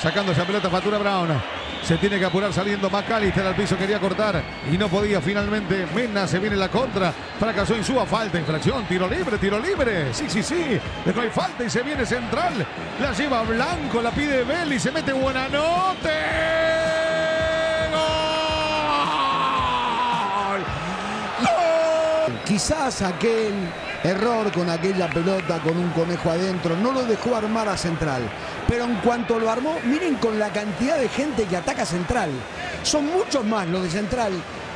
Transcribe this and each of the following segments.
Sacando esa pelota Fatura Brown. Se tiene que apurar saliendo McAllister al piso, quería cortar y no podía finalmente. Mena se viene la contra. Fracasó en su falta, infracción, tiro libre, tiro libre. Sí, sí, sí. no hay falta y se viene central. La lleva Blanco, la pide Bell y se mete buena noche. Quizás aquel error con aquella pelota con un conejo adentro no lo dejó armar a Central. Pero en cuanto lo armó, miren con la cantidad de gente que ataca Central. Son muchos más los de Central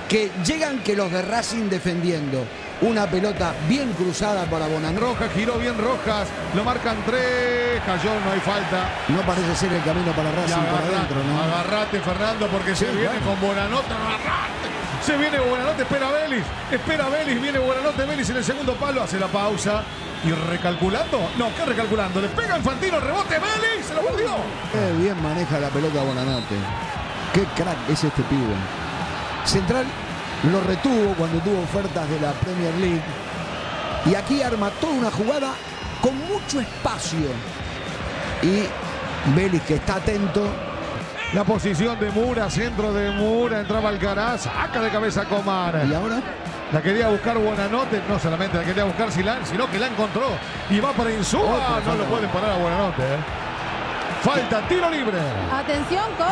que llegan que los de Racing defendiendo. Una pelota bien cruzada para Bonan. Rojas, giró bien Rojas, lo marcan tres, cayó, no hay falta. No parece ser el camino para Racing para adentro, ¿no? Agarrate, Fernando, porque se viene con Bonanota, agarrate. Se viene Buenanote, espera Vélez. Espera Vélez, viene Buenanote. Vélez en el segundo palo. Hace la pausa. Y recalculando. No, ¿qué recalculando? Le pega Infantino, rebote Vélez. Se lo volvió. Qué bien maneja la pelota Buenanote. Qué crack es este pibe. Central lo retuvo cuando tuvo ofertas de la Premier League. Y aquí arma toda una jugada con mucho espacio. Y Vélez que está atento la posición de Mura, centro de Mura, entraba Alcaraz, saca de cabeza Comar. ¿Y ahora? La quería buscar Buenanote, no solamente la quería buscar Silán, sino que la encontró. Y va para Insúa, no lo pueden parar a Buenanote. ¿eh? Falta, tiro libre. Atención con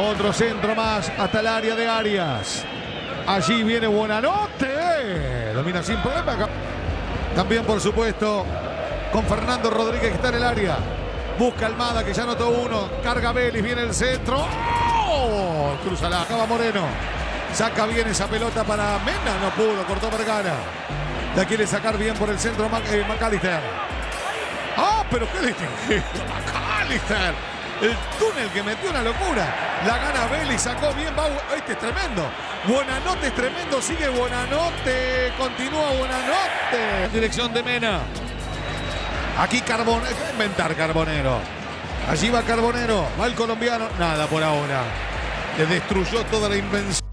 Otro centro más hasta el área de Arias. Allí viene Buenanote. Domina sin problema. También, por supuesto, con Fernando Rodríguez que está en el área. Busca Almada que ya anotó uno. Carga Vélez, viene el centro. ¡Oh! Cruza la acaba Moreno. Saca bien esa pelota para Mena. No pudo, cortó Vergara. La quiere sacar bien por el centro eh, McAllister. ¡Ah! pero qué distinguido. McAllister. El túnel que metió una locura. La gana Vélez, sacó bien. Va, este es tremendo. Buenanote es tremendo. Sigue Buenanote. Continúa Buenanote. Dirección de Mena. Aquí Carbonero. inventar Carbonero? Allí va Carbonero. Va el colombiano. Nada por ahora. Le destruyó toda la invención.